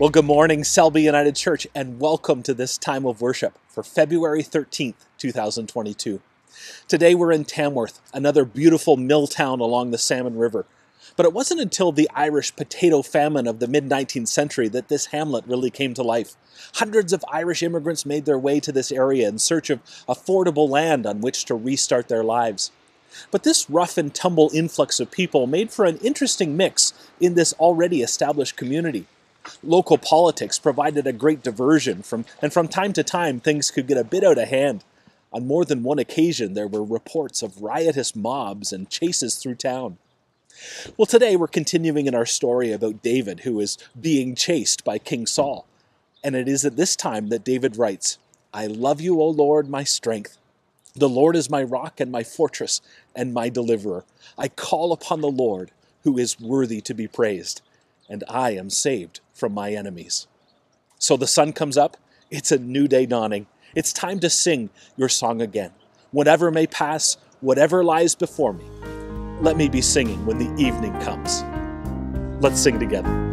Well, good morning, Selby United Church, and welcome to this time of worship for February 13th, 2022. Today we're in Tamworth, another beautiful mill town along the Salmon River. But it wasn't until the Irish potato famine of the mid 19th century that this hamlet really came to life. Hundreds of Irish immigrants made their way to this area in search of affordable land on which to restart their lives. But this rough and tumble influx of people made for an interesting mix in this already established community. Local politics provided a great diversion from and from time to time things could get a bit out of hand. On more than one occasion there were reports of riotous mobs and chases through town. Well, today we're continuing in our story about David who is being chased by King Saul. And it is at this time that David writes, I love you, O Lord, my strength. The Lord is my rock and my fortress and my deliverer. I call upon the Lord, who is worthy to be praised, and I am saved from my enemies. So the sun comes up, it's a new day dawning. It's time to sing your song again. Whatever may pass, whatever lies before me, let me be singing when the evening comes. Let's sing together.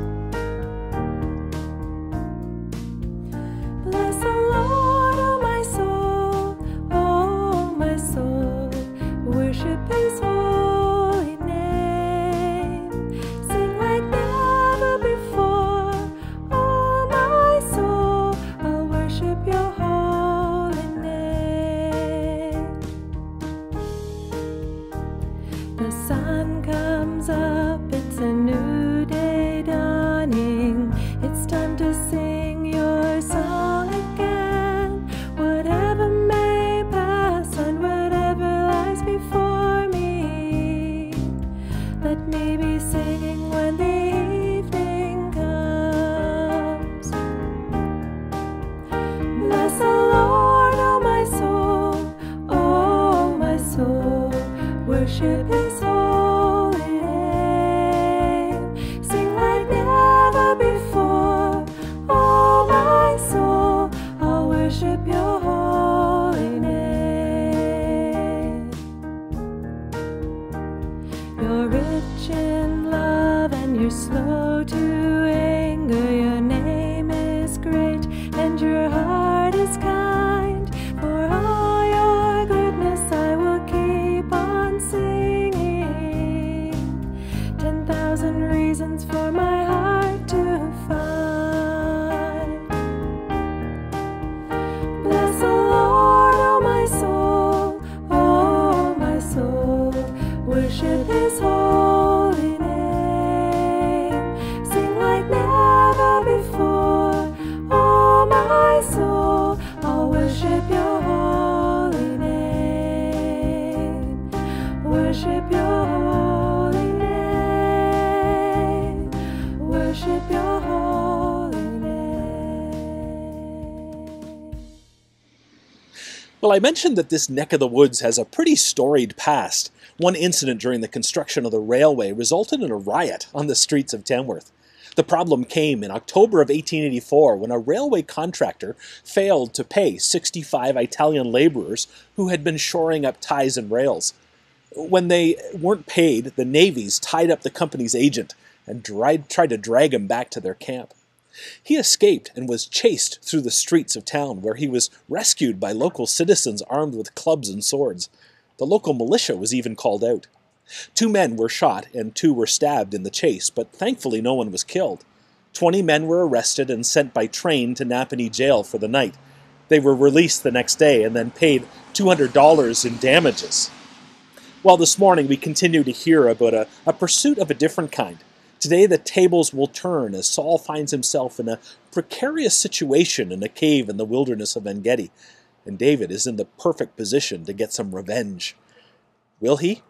Well, I mentioned that this neck of the woods has a pretty storied past. One incident during the construction of the railway resulted in a riot on the streets of Tamworth. The problem came in October of 1884 when a railway contractor failed to pay 65 Italian laborers who had been shoring up ties and rails. When they weren't paid, the navies tied up the company's agent and tried, tried to drag him back to their camp. He escaped and was chased through the streets of town, where he was rescued by local citizens armed with clubs and swords. The local militia was even called out. Two men were shot and two were stabbed in the chase, but thankfully no one was killed. Twenty men were arrested and sent by train to Napanee jail for the night. They were released the next day and then paid $200 in damages. Well, this morning we continue to hear about a, a pursuit of a different kind. Today the tables will turn as Saul finds himself in a precarious situation in a cave in the wilderness of En Gedi, and David is in the perfect position to get some revenge. Will he?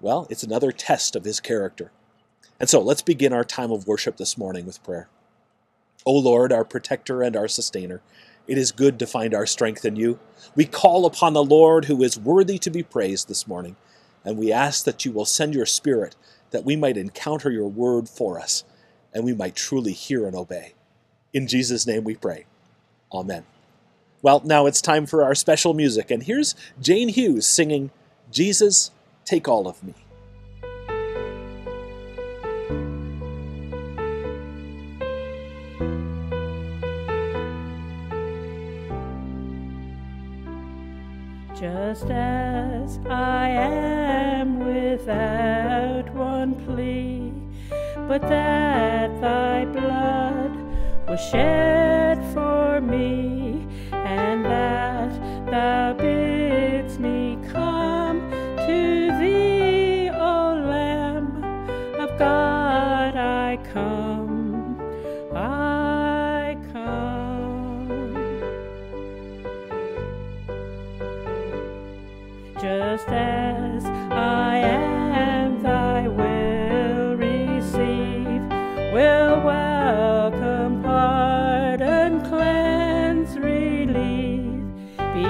Well, it's another test of his character. And so let's begin our time of worship this morning with prayer. O Lord, our protector and our sustainer, it is good to find our strength in you. We call upon the Lord who is worthy to be praised this morning, and we ask that you will send your Spirit that we might encounter your word for us and we might truly hear and obey. In Jesus' name we pray. Amen. Well, now it's time for our special music, and here's Jane Hughes singing, Jesus, Take All of Me. Just as I am without but that thy blood was shed for me, and that thou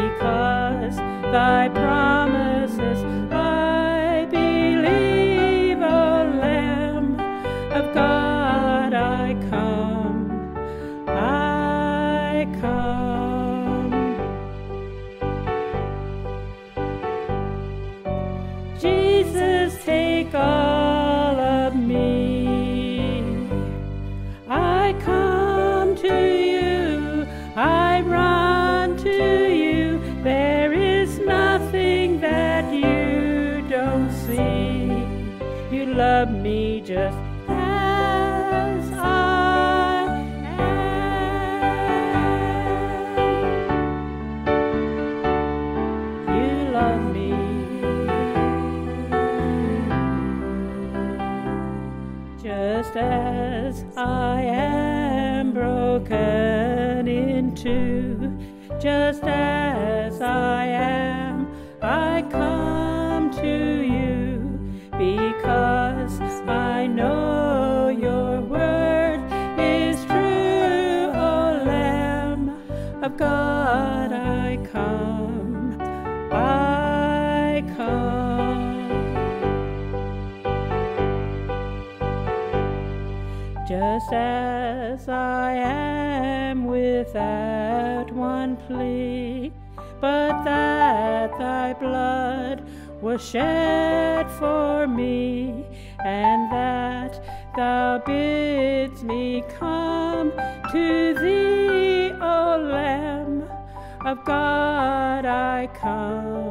because thy promises without one plea, but that thy blood was shed for me, and that thou bidst me come to thee, O Lamb of God, I come,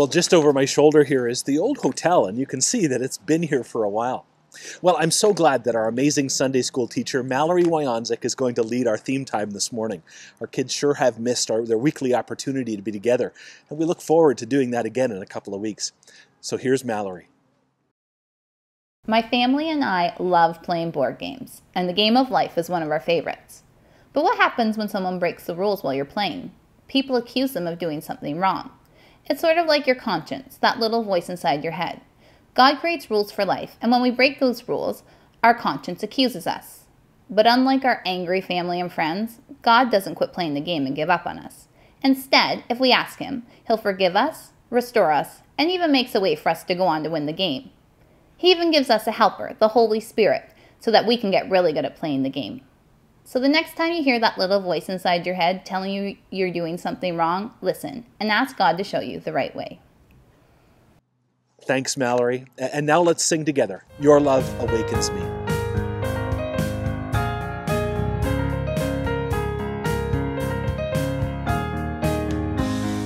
Well, just over my shoulder here is the old hotel, and you can see that it's been here for a while. Well, I'm so glad that our amazing Sunday school teacher, Mallory Wyanzik, is going to lead our theme time this morning. Our kids sure have missed our, their weekly opportunity to be together, and we look forward to doing that again in a couple of weeks. So here's Mallory. My family and I love playing board games, and the game of life is one of our favorites. But what happens when someone breaks the rules while you're playing? People accuse them of doing something wrong. It's sort of like your conscience, that little voice inside your head. God creates rules for life, and when we break those rules, our conscience accuses us. But unlike our angry family and friends, God doesn't quit playing the game and give up on us. Instead, if we ask Him, He'll forgive us, restore us, and even makes a way for us to go on to win the game. He even gives us a helper, the Holy Spirit, so that we can get really good at playing the game. So the next time you hear that little voice inside your head telling you you're doing something wrong, listen and ask God to show you the right way. Thanks, Mallory. And now let's sing together Your Love Awakens Me.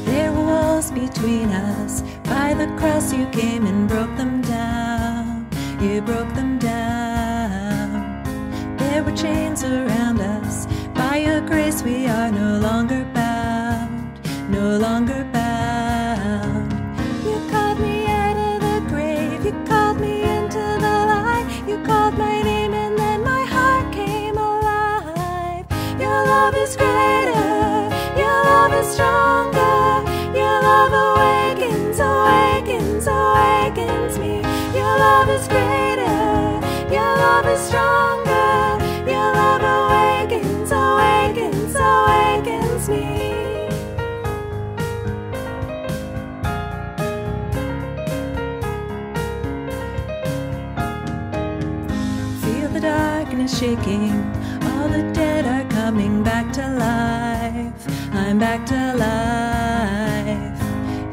There were walls between us. By the cross, you came and broke them down. You broke them down. There were chains around us. By your grace, we are no longer bound. No longer bound. You called me out of the grave. You called me into the light. You called my name, and then my heart came alive. Your love is greater. Your love is stronger. Your love awakens, awakens, awakens me. Your love is greater. Your love is stronger. All the dead are coming back to life. I'm back to life.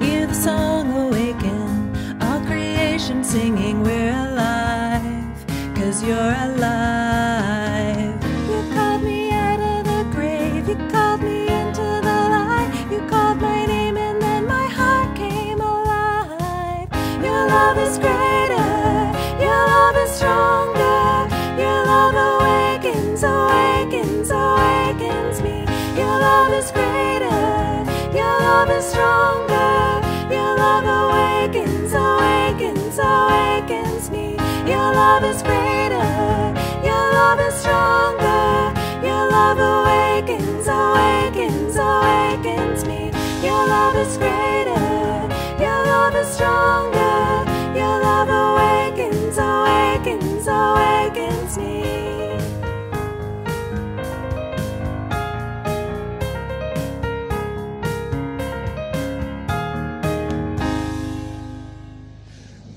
Hear the song awaken. All creation singing, we're alive. Cause you're alive. Stronger. Your love awakens, awakens, awakens me. Your love is greater. Your love is stronger. Your love awakens, awakens, awakens me. Your love is greater. Your love is stronger. Your love awakens, awakens, awakens me.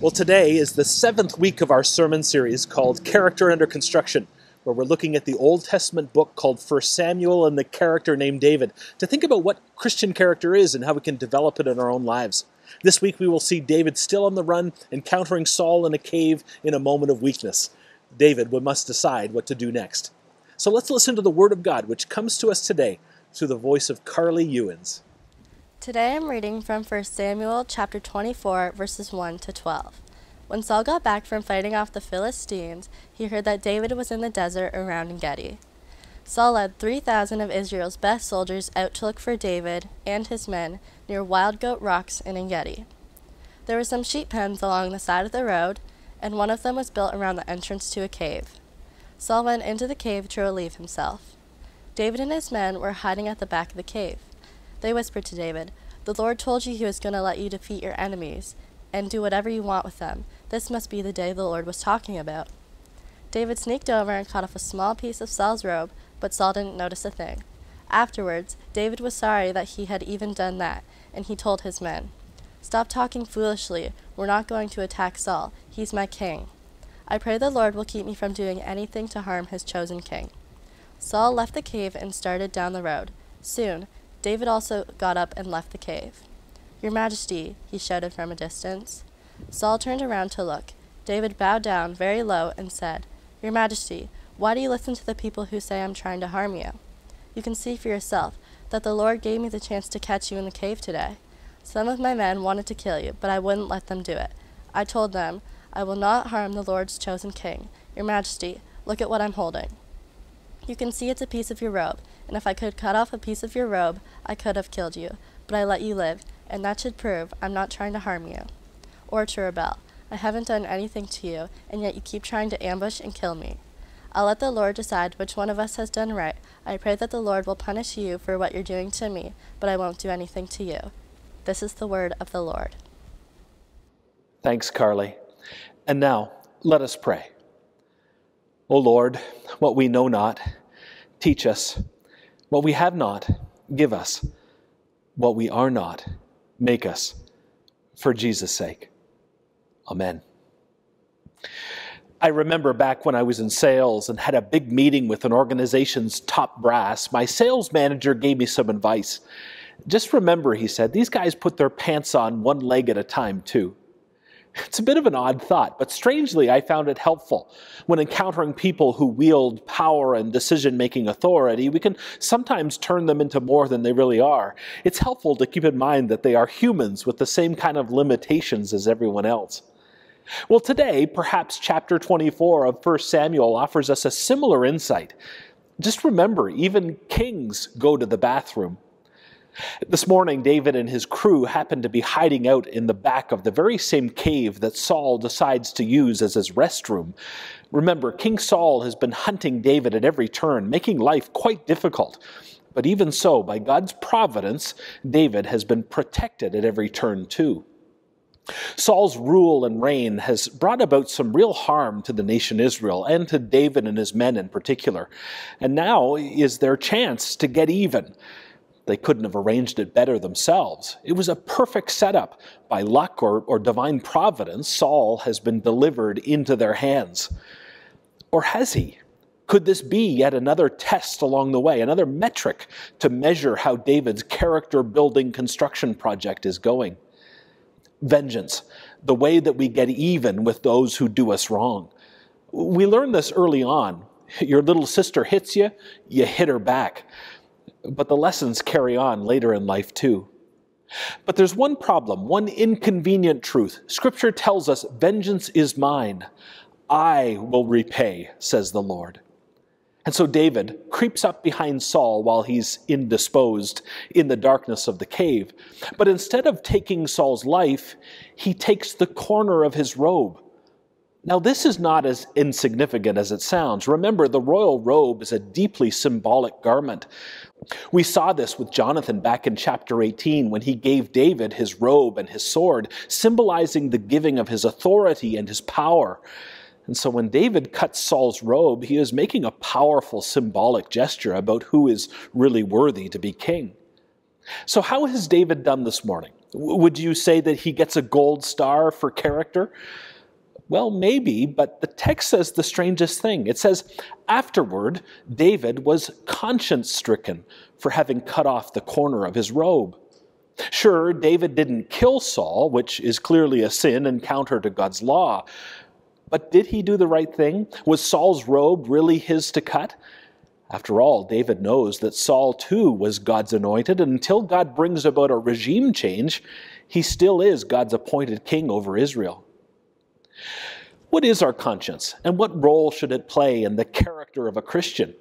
Well, today is the seventh week of our sermon series called Character Under Construction, where we're looking at the Old Testament book called 1 Samuel and the character named David to think about what Christian character is and how we can develop it in our own lives. This week we will see David still on the run, encountering Saul in a cave in a moment of weakness. David must decide what to do next. So let's listen to the Word of God, which comes to us today through the voice of Carly Ewins. Today I'm reading from 1 Samuel chapter 24 verses 1 to 12. When Saul got back from fighting off the Philistines, he heard that David was in the desert around Engedi. Saul led 3,000 of Israel's best soldiers out to look for David and his men near Wild Goat Rocks in Engedi. There were some sheep pens along the side of the road, and one of them was built around the entrance to a cave. Saul went into the cave to relieve himself. David and his men were hiding at the back of the cave. They whispered to David, The Lord told you he was going to let you defeat your enemies and do whatever you want with them. This must be the day the Lord was talking about. David sneaked over and cut off a small piece of Saul's robe, but Saul didn't notice a thing. Afterwards, David was sorry that he had even done that, and he told his men, Stop talking foolishly. We're not going to attack Saul. He's my king. I pray the Lord will keep me from doing anything to harm his chosen king. Saul left the cave and started down the road. Soon, David also got up and left the cave. Your Majesty, he shouted from a distance. Saul turned around to look. David bowed down very low and said, Your Majesty, why do you listen to the people who say I'm trying to harm you? You can see for yourself that the Lord gave me the chance to catch you in the cave today. Some of my men wanted to kill you, but I wouldn't let them do it. I told them, I will not harm the Lord's chosen king. Your Majesty, look at what I'm holding. You can see it's a piece of your robe, and if I could cut off a piece of your robe, I could have killed you. But I let you live, and that should prove I'm not trying to harm you. Or to rebel. I haven't done anything to you, and yet you keep trying to ambush and kill me. I'll let the Lord decide which one of us has done right. I pray that the Lord will punish you for what you're doing to me, but I won't do anything to you. This is the word of the Lord. Thanks, Carly. And now, let us pray. O Lord, what we know not, teach us. What we have not, give us. What we are not, make us. For Jesus' sake. Amen. I remember back when I was in sales and had a big meeting with an organization's top brass, my sales manager gave me some advice. Just remember, he said, these guys put their pants on one leg at a time, too. It's a bit of an odd thought, but strangely, I found it helpful. When encountering people who wield power and decision making authority, we can sometimes turn them into more than they really are. It's helpful to keep in mind that they are humans with the same kind of limitations as everyone else. Well, today, perhaps chapter 24 of 1 Samuel offers us a similar insight. Just remember, even kings go to the bathroom. This morning, David and his crew happen to be hiding out in the back of the very same cave that Saul decides to use as his restroom. Remember, King Saul has been hunting David at every turn, making life quite difficult. But even so, by God's providence, David has been protected at every turn, too. Saul's rule and reign has brought about some real harm to the nation Israel and to David and his men in particular. And now is their chance to get even. They couldn't have arranged it better themselves. It was a perfect setup. By luck or, or divine providence, Saul has been delivered into their hands. Or has he? Could this be yet another test along the way, another metric to measure how David's character building construction project is going? Vengeance, the way that we get even with those who do us wrong. We learned this early on. Your little sister hits you, you hit her back. But the lessons carry on later in life too. But there's one problem, one inconvenient truth. Scripture tells us, Vengeance is mine. I will repay, says the Lord. And so David creeps up behind Saul while he's indisposed in the darkness of the cave. But instead of taking Saul's life, he takes the corner of his robe. Now, this is not as insignificant as it sounds. Remember, the royal robe is a deeply symbolic garment. We saw this with Jonathan back in chapter 18 when he gave David his robe and his sword, symbolizing the giving of his authority and his power. And so when David cuts Saul's robe, he is making a powerful symbolic gesture about who is really worthy to be king. So, how has David done this morning? Would you say that he gets a gold star for character? Well, maybe, but the text says the strangest thing. It says, Afterward, David was conscience stricken for having cut off the corner of his robe. Sure, David didn't kill Saul, which is clearly a sin and counter to God's law, but did he do the right thing? Was Saul's robe really his to cut? After all, David knows that Saul too was God's anointed, and until God brings about a regime change, he still is God's appointed king over Israel. What is our conscience, and what role should it play in the character of a Christian?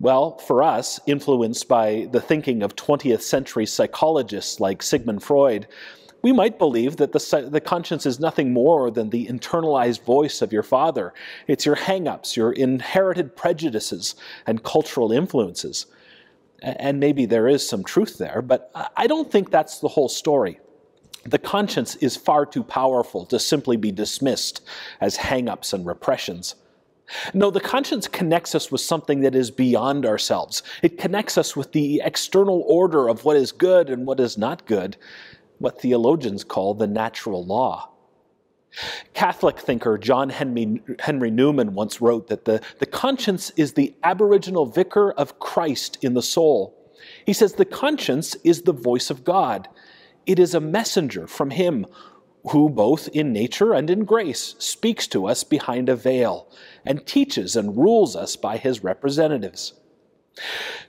Well, for us, influenced by the thinking of 20th century psychologists like Sigmund Freud, we might believe that the, the conscience is nothing more than the internalized voice of your father. It's your hang ups, your inherited prejudices, and cultural influences. And maybe there is some truth there, but I don't think that's the whole story. The conscience is far too powerful to simply be dismissed as hang ups and repressions. No, the conscience connects us with something that is beyond ourselves. It connects us with the external order of what is good and what is not good what theologians call the natural law. Catholic thinker John Henry, Henry, Newman once wrote that the, the conscience is the aboriginal vicar of Christ in the soul. He says the conscience is the voice of God. It is a messenger from Him who, both in nature and in grace, speaks to us behind a veil and teaches and rules us by His representatives.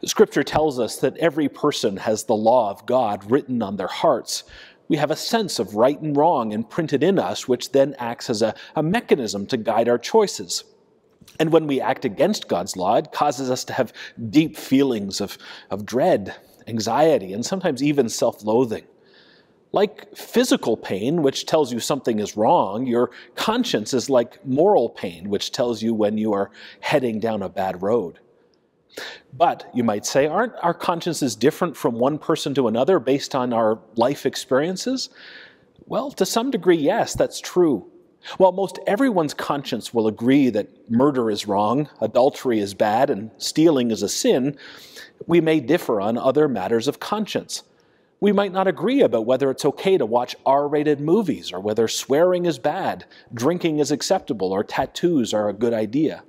Scripture tells us that every person has the law of God written on their hearts. We have a sense of right and wrong imprinted in us, which then acts as a, a mechanism to guide our choices. And when we act against God's law, it causes us to have deep feelings of, of dread, anxiety, and sometimes even self loathing. Like physical pain, which tells you something is wrong, your conscience is like moral pain, which tells you when you are heading down a bad road. But you might say, aren't our consciences different from one person to another based on our life experiences? Well, to some degree, yes, that's true. While most everyone's conscience will agree that murder is wrong, adultery is bad, and stealing is a sin, we may differ on other matters of conscience. We might not agree about whether it's okay to watch R rated movies, or whether swearing is bad, drinking is acceptable, or tattoos are a good idea.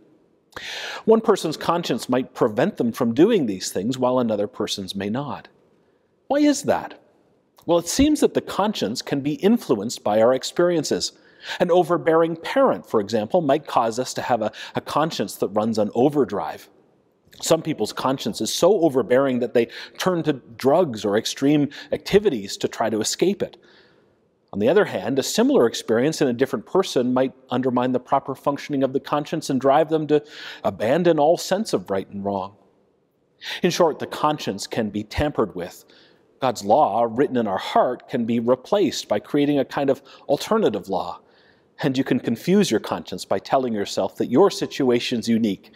One person's conscience might prevent them from doing these things while another person's may not. Why is that? Well, it seems that the conscience can be influenced by our experiences. An overbearing parent, for example, might cause us to have a, a conscience that runs on overdrive. Some people's conscience is so overbearing that they turn to drugs or extreme activities to try to escape it. On the other hand, a similar experience in a different person might undermine the proper functioning of the conscience and drive them to abandon all sense of right and wrong. In short, the conscience can be tampered with. God's law, written in our heart, can be replaced by creating a kind of alternative law. And you can confuse your conscience by telling yourself that your situation's unique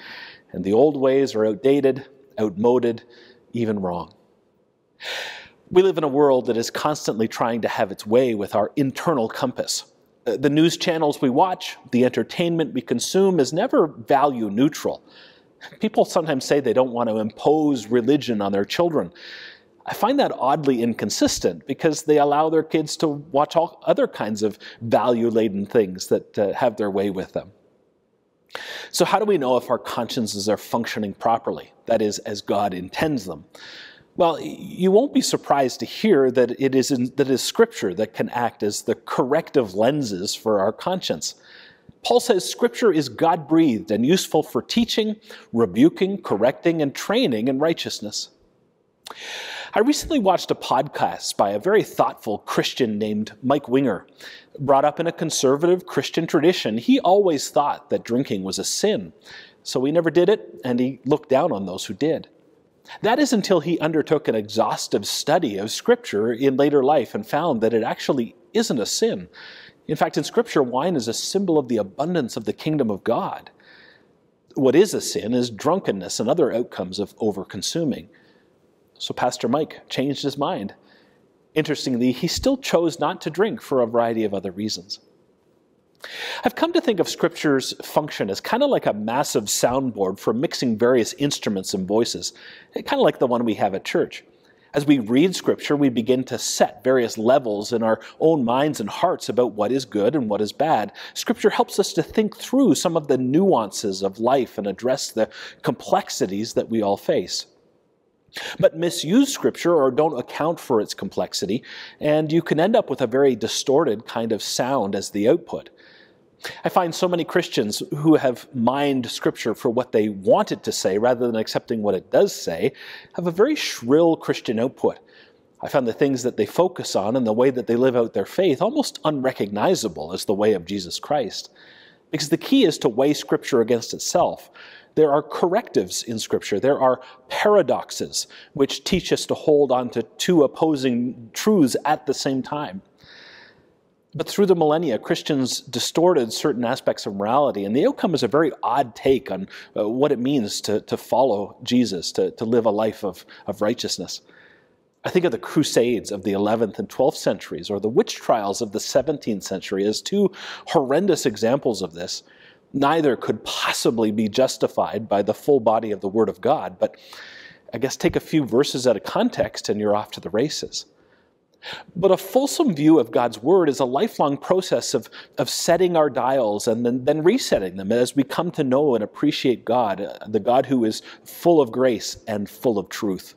and the old ways are outdated, outmoded, even wrong. We live in a world that is constantly trying to have its way with our internal compass. Uh, the news channels we watch, the entertainment we consume is never value neutral. People sometimes say they don't want to impose religion on their children. I find that oddly inconsistent because they allow their kids to watch all other kinds of value laden things that uh, have their way with them. So, how do we know if our consciences are functioning properly? That is, as God intends them? Well, you won't be surprised to hear that it is, in, that it is Scripture that can act as the corrective lenses for our conscience. Paul says Scripture is God breathed and useful for teaching, rebuking, correcting, and training in righteousness. I recently watched a podcast by a very thoughtful Christian named Mike Winger. Brought up in a conservative Christian tradition, he always thought that drinking was a sin. So he never did it, and he looked down on those who did. That is until he undertook an exhaustive study of Scripture in later life and found that it actually isn't a sin. In fact, in Scripture, wine is a symbol of the abundance of the kingdom of God. What is a sin is drunkenness and other outcomes of overconsuming. So Pastor Mike changed his mind. Interestingly, he still chose not to drink for a variety of other reasons. I've come to think of Scripture's function as kind of like a massive soundboard for mixing various instruments and voices, kind of like the one we have at church. As we read Scripture, we begin to set various levels in our own minds and hearts about what is good and what is bad. Scripture helps us to think through some of the nuances of life and address the complexities that we all face. But misuse Scripture or don't account for its complexity, and you can end up with a very distorted kind of sound as the output. I find so many Christians who have mined Scripture for what they want it to say rather than accepting what it does say have a very shrill Christian output. I found the things that they focus on and the way that they live out their faith almost unrecognizable as the way of Jesus Christ. Because the key is to weigh Scripture against itself. There are correctives in Scripture. There are paradoxes which teach us to hold on to two opposing truths at the same time. But through the millennia, Christians distorted certain aspects of morality, and the outcome is a very odd take on uh, what it means to, to follow Jesus, to, to live a life of, of righteousness. I think of the Crusades of the 11th and 12th centuries, or the witch trials of the 17th century, as two horrendous examples of this. Neither could possibly be justified by the full body of the Word of God, but I guess take a few verses out of context and you're off to the races. But a fulsome view of God's Word is a lifelong process of, of setting our dials and then, then resetting them as we come to know and appreciate God, uh, the God who is full of grace and full of truth.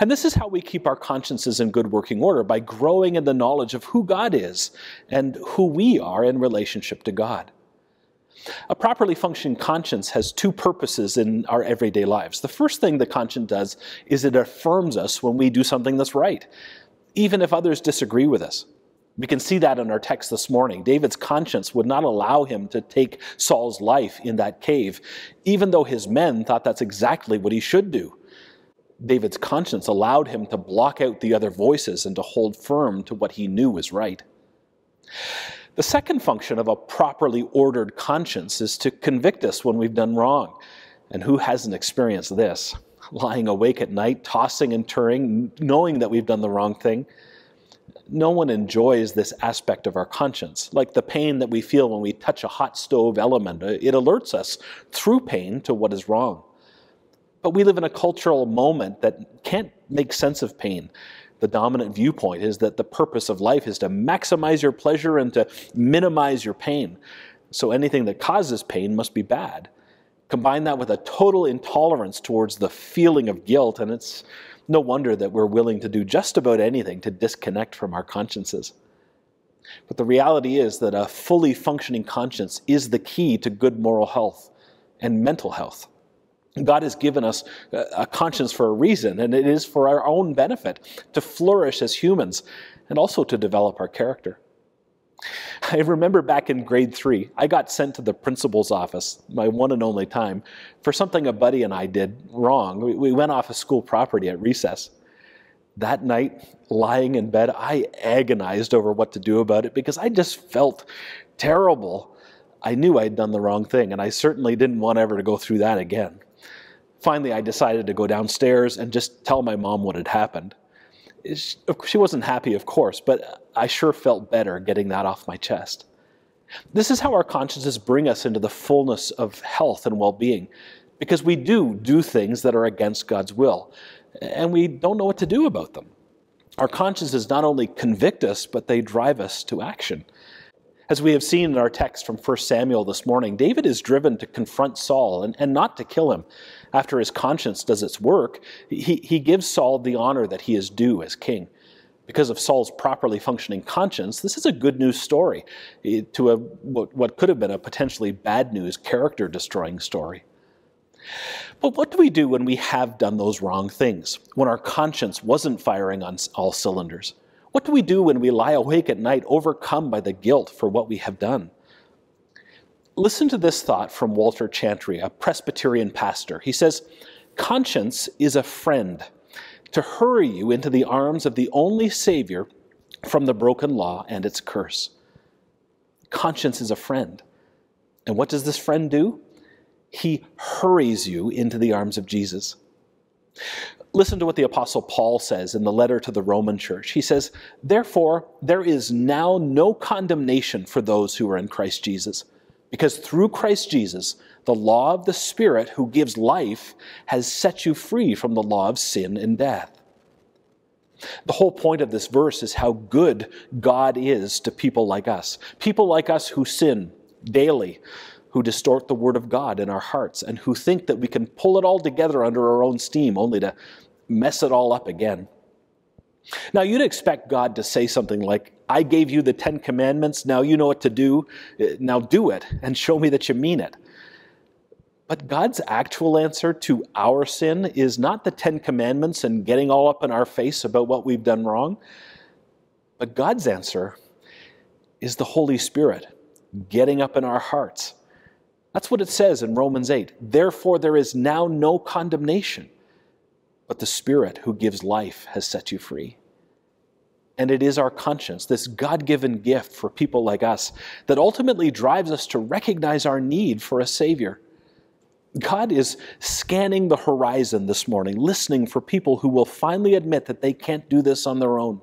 And this is how we keep our consciences in good working order by growing in the knowledge of who God is and who we are in relationship to God. A properly functioning conscience has two purposes in our everyday lives. The first thing the conscience does is it affirms us when we do something that's right even if others disagree with us. We can see that in our text this morning. David's conscience would not allow him to take Saul's life in that cave, even though his men thought that's exactly what he should do. David's conscience allowed him to block out the other voices and to hold firm to what he knew was right. The second function of a properly ordered conscience is to convict us when we've done wrong. And who hasn't experienced this? lying awake at night, tossing and turning, knowing that we've done the wrong thing. No one enjoys this aspect of our conscience, like the pain that we feel when we touch a hot stove element. Uh, it alerts us through pain to what is wrong. But we live in a cultural moment that can't make sense of pain. The dominant viewpoint is that the purpose of life is to maximize your pleasure and to minimize your pain. So anything that causes pain must be bad. Combine that with a total intolerance towards the feeling of guilt, and it's no wonder that we're willing to do just about anything to disconnect from our consciences. But the reality is that a fully functioning conscience is the key to good moral health and mental health. God has given us a conscience for a reason, and it is for our own benefit to flourish as humans and also to develop our character. I remember back in grade three, I got sent to the principal's office, my one and only time, for something a buddy and I did wrong. We, we went off of school property at recess. That night, lying in bed, I agonized over what to do about it because I just felt terrible. I knew I'd done the wrong thing, and I certainly didn't want ever to go through that again. Finally, I decided to go downstairs and just tell my mom what had happened she wasn't happy, of course, but I sure felt better getting that off my chest. This is how our consciences bring us into the fullness of health and well being, because we do do things that are against God's will, and we don't know what to do about them. Our consciences not only convict us, but they drive us to action. As we have seen in our text from 1 Samuel this morning, David is driven to confront Saul and, and not to kill him. After his conscience does its work, he, he gives Saul the honor that he is due as king. Because of Saul's properly functioning conscience, this is a good news story eh, to a, what, what could have been a potentially bad news, character destroying story. But what do we do when we have done those wrong things, when our conscience wasn't firing on all cylinders? What do we do when we lie awake at night, overcome by the guilt for what we have done? Listen to this thought from Walter Chantry, a Presbyterian pastor. He says, Conscience is a friend to hurry you into the arms of the only Savior from the broken law and its curse. Conscience is a friend. And what does this friend do? He hurries you into the arms of Jesus. Listen to what the Apostle Paul says in the letter to the Roman church. He says, Therefore, there is now no condemnation for those who are in Christ Jesus, because through Christ Jesus, the law of the Spirit who gives life has set you free from the law of sin and death. The whole point of this verse is how good God is to people like us, people like us who sin daily, who distort the Word of God in our hearts, and who think that we can pull it all together under our own steam only to mess it all up again. Now, you'd expect God to say something like, I gave you the Ten Commandments, now you know what to do, eh, now do it, and show me that you mean it. But God's actual answer to our sin is not the Ten Commandments and getting all up in our face about what we've done wrong, but God's answer is the Holy Spirit getting up in our hearts. That's what it says in Romans 8. Therefore, there is now no condemnation but the Spirit who gives life has set you free. And it is our conscience, this God given gift for people like us, that ultimately drives us to recognize our need for a Savior. God is scanning the horizon this morning, listening for people who will finally admit that they can't do this on their own.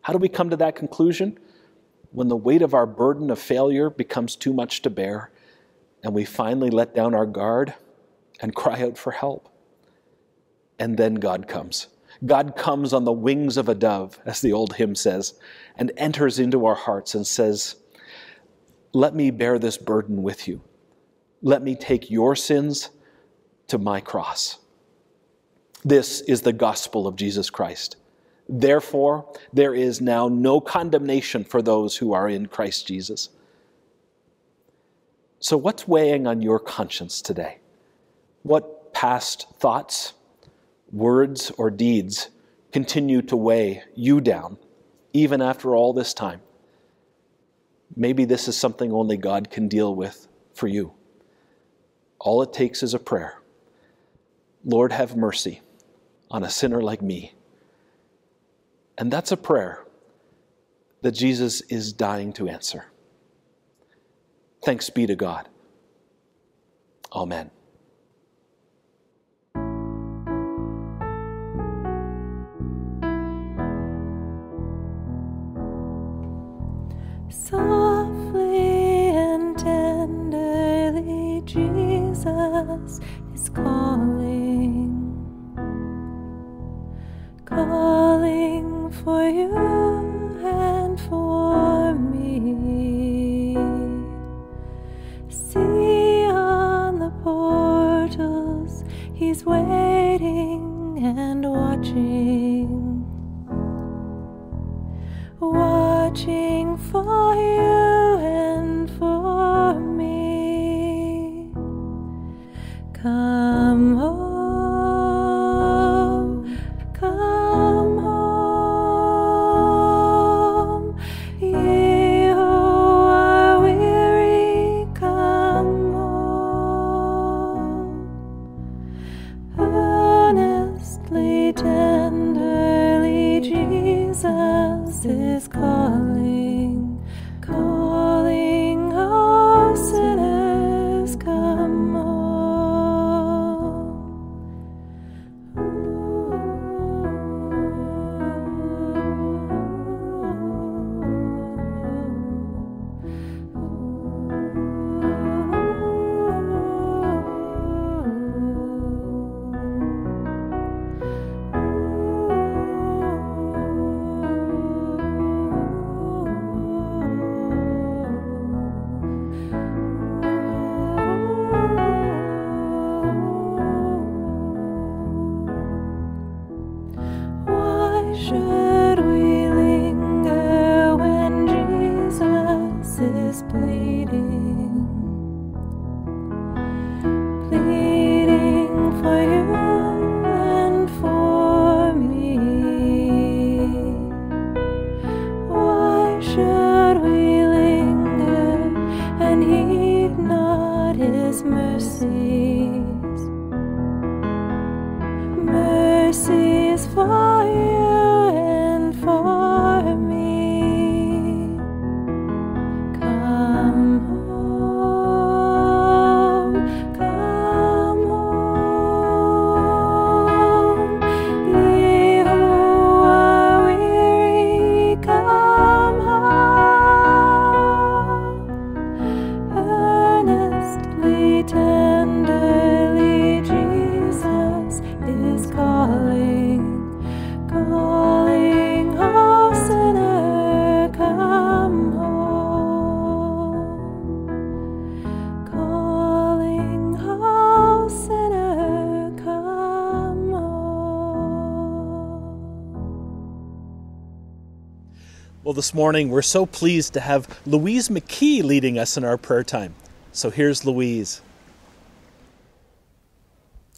How do we come to that conclusion? When the weight of our burden of failure becomes too much to bear, and we finally let down our guard and cry out for help. And then God comes. God comes on the wings of a dove, as the old hymn says, and enters into our hearts and says, Let me bear this burden with you. Let me take your sins to my cross. This is the gospel of Jesus Christ. Therefore, there is now no condemnation for those who are in Christ Jesus. So, what's weighing on your conscience today? What past thoughts, words or deeds continue to weigh you down, even after all this time, maybe this is something only God can deal with for you. All it takes is a prayer Lord, have mercy on a sinner like me. And that's a prayer that Jesus is dying to answer. Thanks be to God. Amen. so this morning we're so pleased to have Louise McKee leading us in our prayer time. So here's Louise.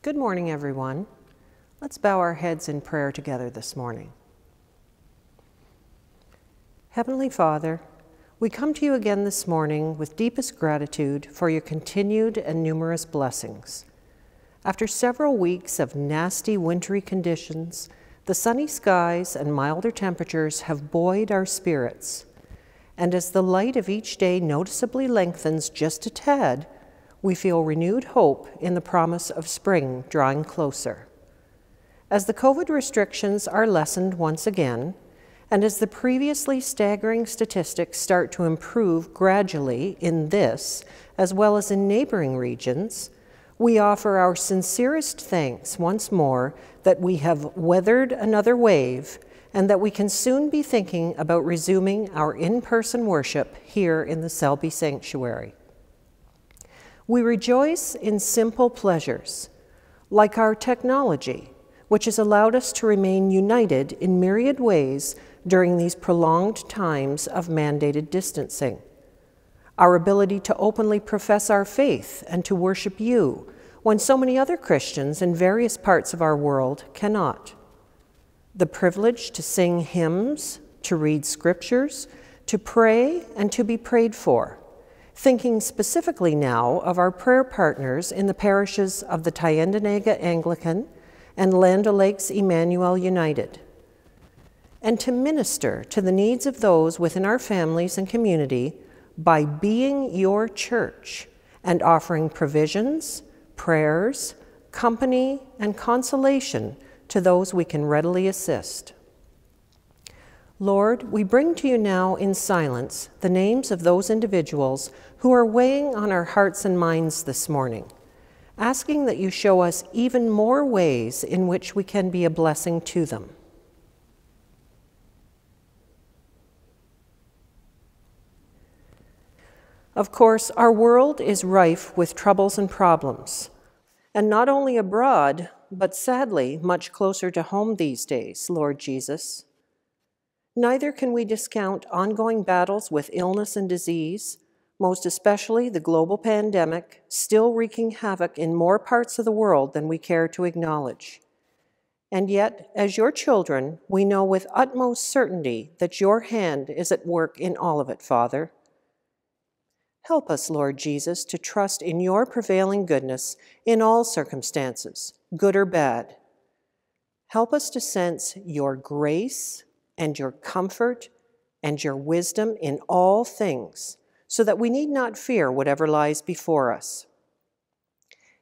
Good morning, everyone. Let's bow our heads in prayer together this morning. Heavenly Father, we come to you again this morning with deepest gratitude for your continued and numerous blessings. After several weeks of nasty wintry conditions, the sunny skies and milder temperatures have buoyed our spirits. And as the light of each day noticeably lengthens just a tad, we feel renewed hope in the promise of spring drawing closer. As the COVID restrictions are lessened once again, and as the previously staggering statistics start to improve gradually in this, as well as in neighboring regions, we offer our sincerest thanks once more that we have weathered another wave and that we can soon be thinking about resuming our in person worship here in the Selby Sanctuary. We rejoice in simple pleasures, like our technology, which has allowed us to remain united in myriad ways during these prolonged times of mandated distancing. Our ability to openly profess our faith and to worship you when so many other Christians in various parts of our world cannot. The privilege to sing hymns, to read scriptures, to pray, and to be prayed for thinking specifically now of our prayer partners in the parishes of the Tyendinaga Anglican and Land O'Lakes Emmanuel United, and to minister to the needs of those within our families and community by being your church and offering provisions, prayers, company, and consolation to those we can readily assist. Lord, we bring to you now in silence the names of those individuals who are weighing on our hearts and minds this morning, asking that you show us even more ways in which we can be a blessing to them. Of course, our world is rife with troubles and problems, and not only abroad, but sadly much closer to home these days, Lord Jesus. Neither can we discount ongoing battles with illness and disease, most especially the global pandemic, still wreaking havoc in more parts of the world than we care to acknowledge. And yet, as your children, we know with utmost certainty that your hand is at work in all of it, Father. Help us, Lord Jesus, to trust in your prevailing goodness in all circumstances, good or bad. Help us to sense your grace and your comfort and your wisdom in all things, so that we need not fear whatever lies before us.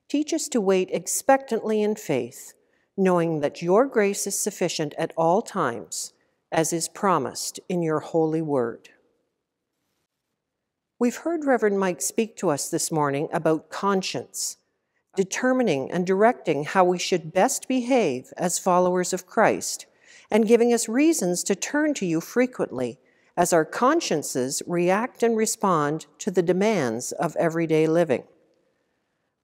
Teach us to wait expectantly in faith, knowing that your grace is sufficient at all times, as is promised in your holy word. We've heard Reverend Mike speak to us this morning about conscience, determining and directing how we should best behave as followers of Christ, and giving us reasons to turn to you frequently as our consciences react and respond to the demands of everyday living.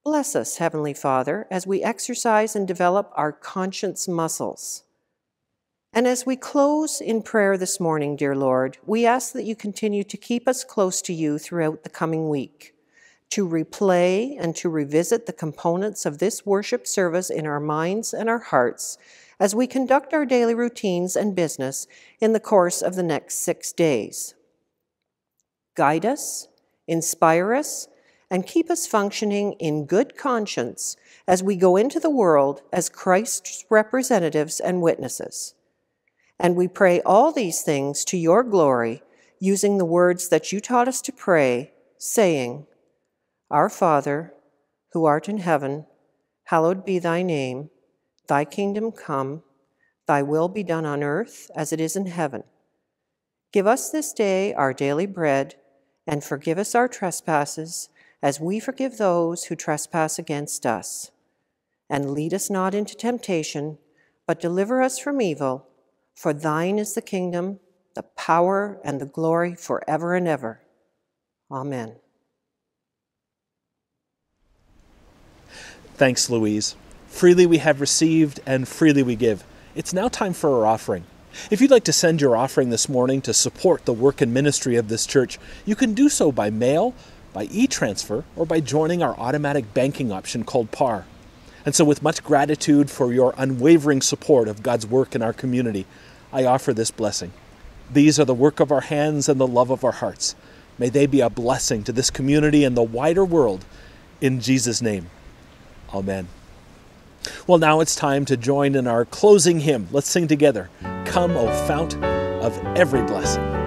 Bless us, Heavenly Father, as we exercise and develop our conscience muscles. And as we close in prayer this morning, dear Lord, we ask that you continue to keep us close to you throughout the coming week, to replay and to revisit the components of this worship service in our minds and our hearts as we conduct our daily routines and business in the course of the next six days. Guide us, inspire us, and keep us functioning in good conscience as we go into the world as Christ's representatives and witnesses. And we pray all these things to your glory, using the words that you taught us to pray, saying, Our Father, who art in heaven, hallowed be thy name. Thy kingdom come, thy will be done on earth as it is in heaven. Give us this day our daily bread, and forgive us our trespasses, as we forgive those who trespass against us. And lead us not into temptation, but deliver us from evil. For thine is the kingdom, the power, and the glory forever and ever. Amen. Thanks, Louise. Freely we have received, and freely we give. It's now time for our offering. If you'd like to send your offering this morning to support the work and ministry of this church, you can do so by mail, by e transfer, or by joining our automatic banking option called PAR. And so, with much gratitude for your unwavering support of God's work in our community, I offer this blessing. These are the work of our hands and the love of our hearts. May they be a blessing to this community and the wider world. In Jesus' name, Amen. Well, now it's time to join in our closing hymn. Let's sing together Come, O Fount of Every Blessing.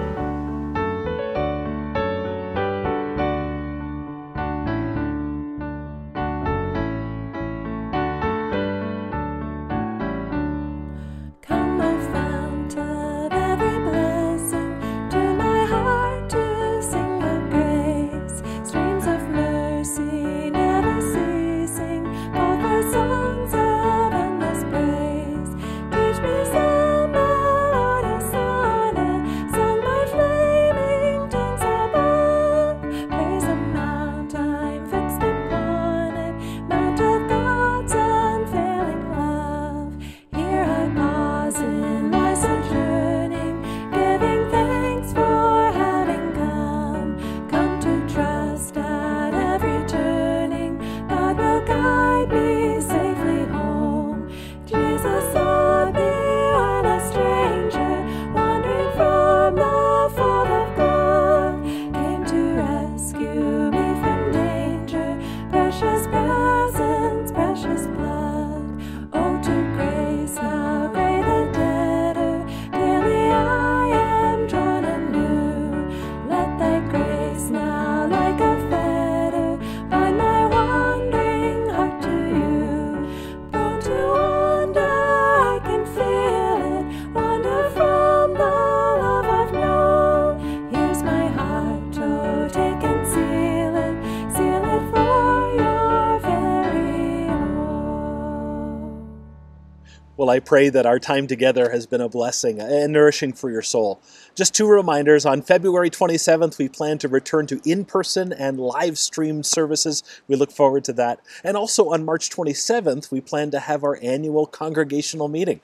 Well, I pray that our time together has been a blessing and nourishing for your soul. Just two reminders on February 27th, we plan to return to in person and live streamed services. We look forward to that. And also on March 27th, we plan to have our annual congregational meeting.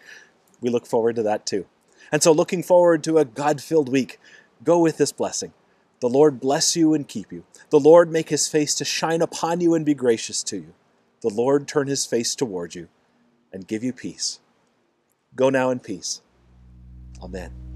We look forward to that too. And so, looking forward to a God filled week. Go with this blessing. The Lord bless you and keep you. The Lord make his face to shine upon you and be gracious to you. The Lord turn his face toward you and give you peace. Go now in peace. Amen.